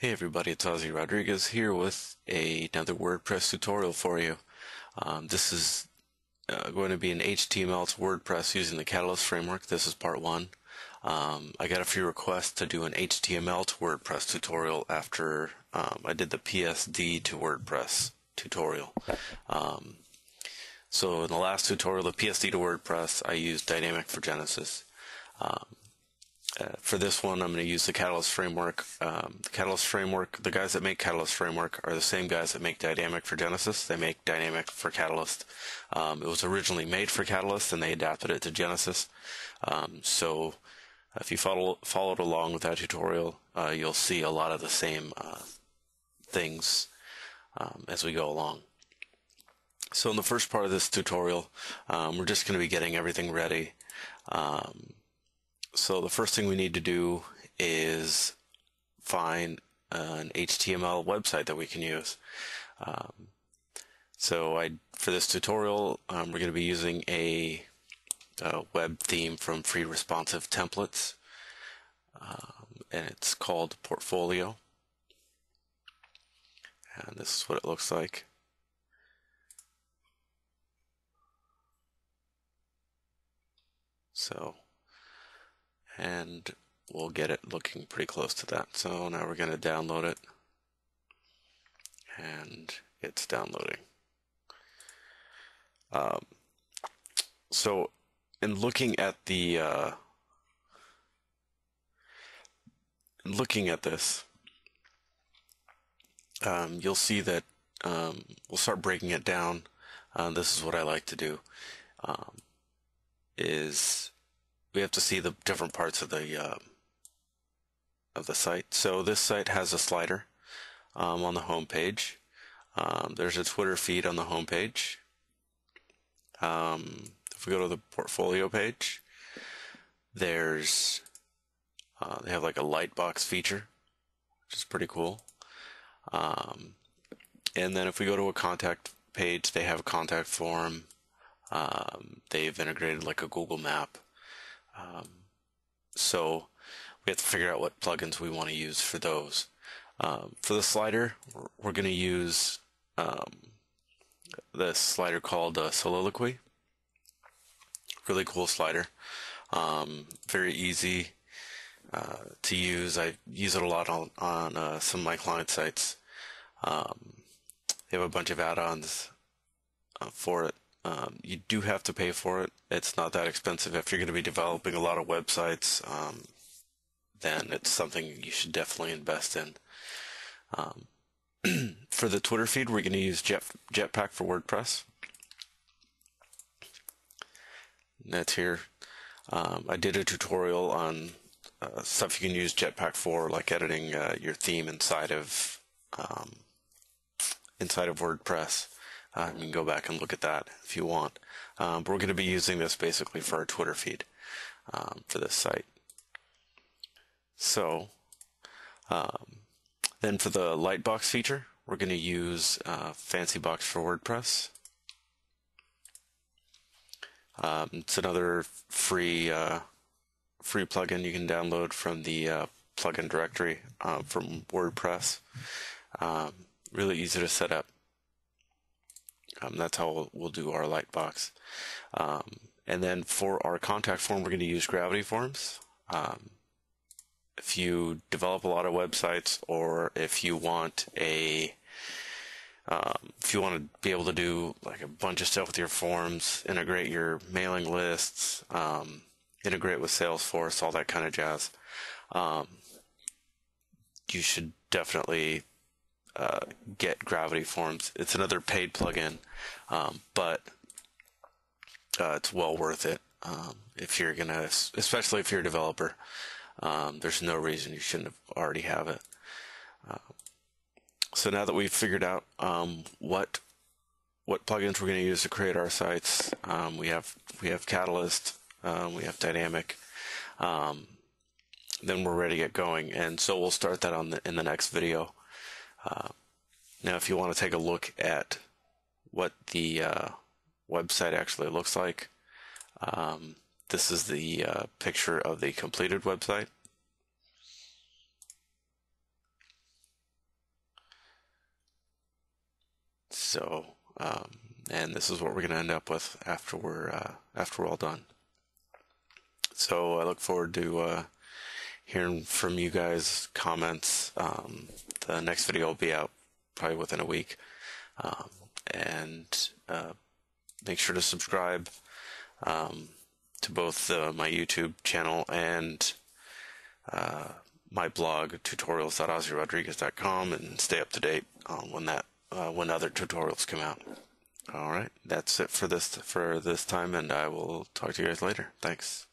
Hey everybody, it's Ozzy Rodriguez here with a, another WordPress tutorial for you. Um, this is uh, going to be an HTML to WordPress using the Catalyst framework. This is part one. Um, I got a few requests to do an HTML to WordPress tutorial after um, I did the PSD to WordPress tutorial. Um, so in the last tutorial, the PSD to WordPress, I used Dynamik for Genesis. Uh, for this one, I'm going to use the Catalyst framework. Um, the Catalyst framework, the guys that make Catalyst framework are the same guys that make Dynamik for Genesis. They make Dynamik for Catalyst. Um, it was originally made for Catalyst, and they adapted it to Genesis. Um, so, if you follow, followed along with that tutorial, uh, you'll see a lot of the same uh, things um, as we go along. So, in the first part of this tutorial, um, we're just going to be getting everything ready. Um, so the first thing we need to do is find an HTML website that we can use. Um, so I, for this tutorial, um, we're going to be using a, a, web theme from Free Responsive Templates, um, and it's called Portfolio. And this is what it looks like. So and we'll get it looking pretty close to that. So now we're going to download it and it's downloading. Um, so in looking at the uh, looking at this, um, you'll see that um, we'll start breaking it down. Uh, this is what I like to do. Um, is we have to see the different parts of the uh, of the site. So this site has a slider um, on the home page. Um, there's a Twitter feed on the home page. Um, if we go to the portfolio page, there's uh, they have like a lightbox feature, which is pretty cool. Um, and then if we go to a contact page, they have a contact form. Um, they've integrated like a Google map um, so we have to figure out what plugins we want to use for those. Um, for the slider, we're, we're going to use um, the slider called uh, Soliloquy. Really cool slider. Um, very easy uh, to use. I use it a lot on, on uh, some of my client sites. Um, they have a bunch of add-ons uh, for it. Um, you do have to pay for it. It's not that expensive. If you're going to be developing a lot of websites, um, then it's something you should definitely invest in. Um, for the Twitter feed, we're going to use Jet, Jetpack for WordPress. That's here. Um, I did a tutorial on uh, stuff you can use Jetpack for, like editing uh, your theme inside of um, inside of WordPress. Uh, you can go back and look at that if you want. Um, but we're going to be using this basically for our Twitter feed um, for this site. So um, then for the Lightbox feature, we're going to use uh, FancyBox for WordPress. Um, it's another free uh, free plugin you can download from the uh, plugin directory uh, from WordPress. Um, really easy to set up. Um, that's how we'll, we'll, do our lightbox. Um, and then for our contact form, we're going to use Gravity Forms. Um, if you develop a lot of websites, or if you want a um, if you want to be able to do like a bunch of stuff with your forms, integrate your mailing lists, um, integrate with Salesforce, all that kind of jazz, um, you should definitely uh, get Gravity Forms. It's another paid plugin, um, but uh, it's well worth it um, if you're gonna, especially if you're a developer. Um, there's no reason you shouldn't have already have it. Uh, so now that we've figured out um, what what plugins we're going to use to create our sites, um, we have we have Catalyst, we have Dynamik. then we're ready to get going, and so we'll start that on the, in the next video. Uh, now, if you want to take a look at what the uh, website actually looks like, um, this is the uh, picture of the completed website. So, um, and this is what we're going to end up with after we're uh, after we're all done. So I look forward to uh, hearing from you guys, comments, um, the next video will be out probably within a week, um, and uh, make sure to subscribe um, to both uh, my YouTube channel and uh, my blog tutorials.ozzyrodriguez.com and stay up to date on when that uh, when other tutorials come out. All right, that's it for this for this time, and I will talk to you guys later. Thanks.